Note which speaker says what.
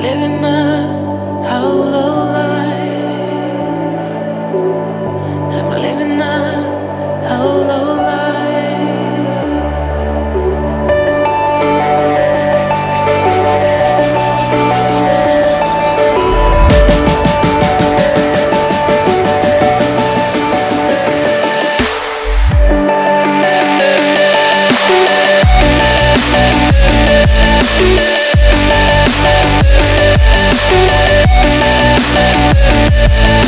Speaker 1: living the how low love. Yeah.